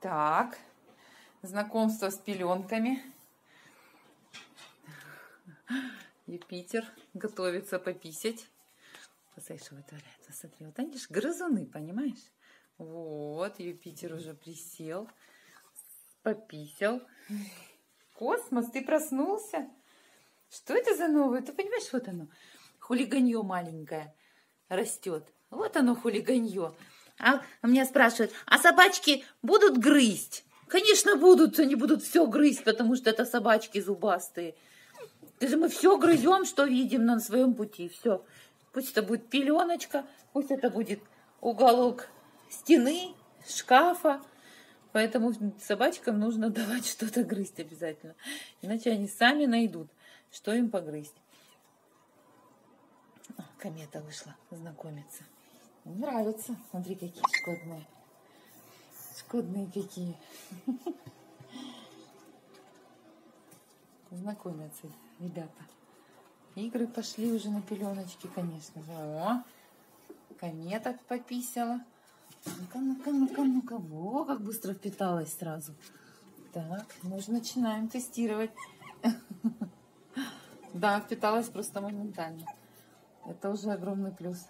Так, знакомство с пеленками. Юпитер готовится пописать. Посмотри, что вытворяется. Смотри, вот они же грызуны, понимаешь? Вот, Юпитер уже присел, пописал. Космос, ты проснулся? Что это за новое? Ты понимаешь, вот оно, хулиганье маленькое растет. Вот оно, хулиганье. А меня спрашивают, а собачки будут грызть? Конечно, будут. Они будут все грызть, потому что это собачки зубастые. Же мы все грызем, что видим на своем пути. Все. Пусть это будет пеленочка, пусть это будет уголок стены, шкафа. Поэтому собачкам нужно давать что-то грызть обязательно. Иначе они сами найдут, что им погрызть. О, комета вышла знакомиться. Нравится. Смотри, какие шкодные. Шкодные какие. Знакомятся ребята. Игры пошли уже на пеленочке, конечно же. О, комета пописала. Ну-ка, ну-ка, ну-ка, ну-ка. Во, как быстро впиталась сразу. Так, мы уже начинаем тестировать. Да, впиталась просто моментально. Это уже огромный плюс.